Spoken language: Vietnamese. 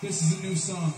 This is a new song.